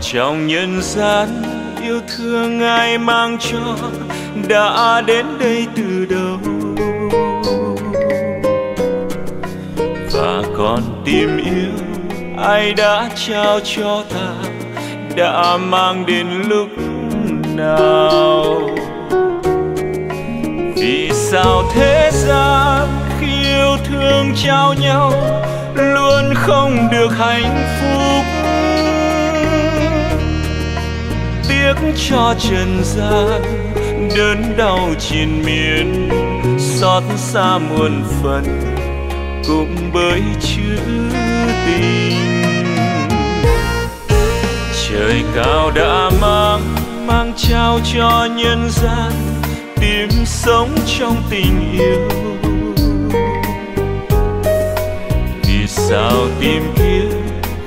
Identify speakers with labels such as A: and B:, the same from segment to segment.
A: trong nhân gian yêu thương ai mang cho đã đến đây từ đâu và còn tìm yêu ai đã trao cho ta đã mang đến lúc nào? Vì sao thế gian khi yêu thương trao nhau luôn không được hạnh phúc? Tiếc cho trần gian, đớn đau triền miên, xót xa muôn phần cũng bởi chữ tình. Trời cao đã mang mang trao cho nhân gian tìm sống trong tình yêu. Vì sao tìm kiếm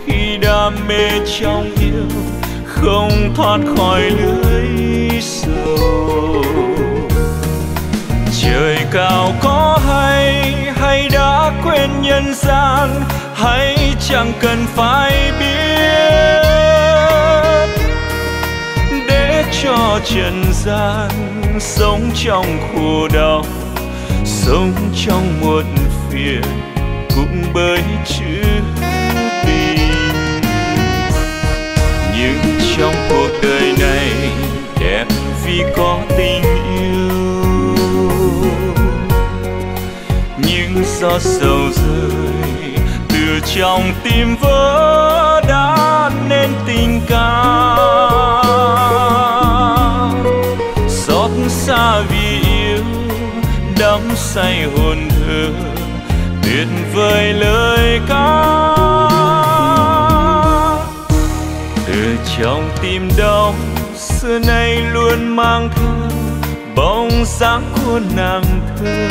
A: khi đam mê trong không thoát khỏi lưới sầu. Trời cao có hay hay đã quên nhân gian, hay chẳng cần phải biết. Để cho trần gian sống trong khổ đau, sống trong muộn phiền cũng bởi chữ vì có tình yêu. Những giọt sầu rơi từ trong tim vỡ đã nên tình cảm. Xót xa vì yêu, đắm say hồn thơ tuyệt vời lời ca. Từ trong tim đau xưa nay luôn mang theo bóng dáng của nàng thơ.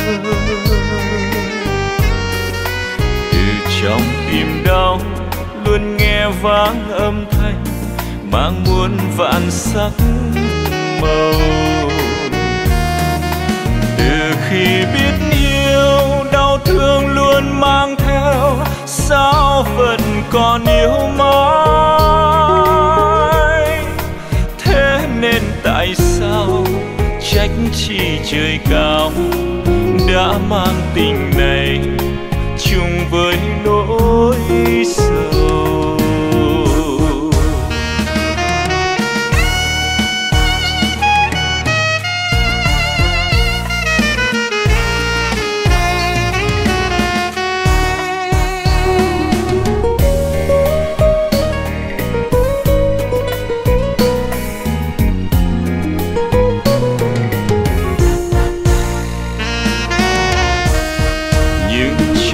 A: Từ trong tim đau luôn nghe vang âm thanh mang muôn vạn sắc màu. Từ khi biết yêu đau thương luôn mang trời cao đã mang tình này chung với nỗi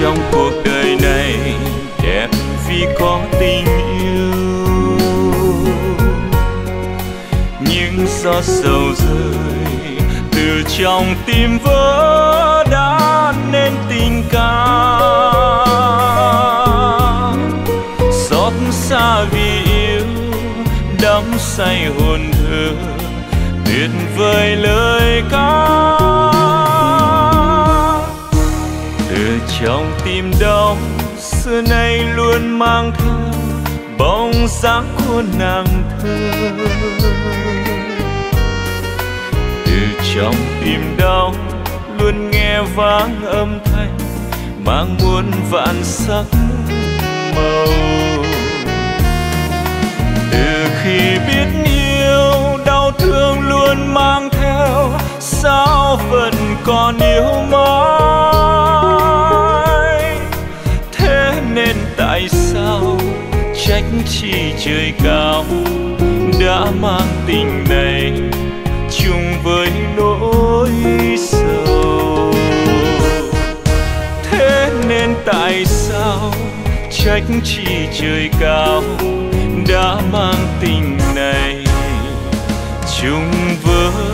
A: trong cuộc đời này, đẹp vì có tình yêu. Những giọt sầu rơi từ trong tim vỡ đã nên tình cảm. Xót xa vì yêu, đắm say hồn thơ tuyệt vời lời ca trong tim đông, xưa nay luôn mang theo bóng dáng của nàng thơ. Từ trong tim đau luôn nghe vang âm thanh, mang muôn vạn sắc màu. Từ khi biết yêu, đau thương luôn mang theo, sao vẫn còn yêu mãi? Trách chi trời cao đã mang tình này chung với nỗi sầu. Thế nên tại sao trách chi trời cao đã mang tình này chung với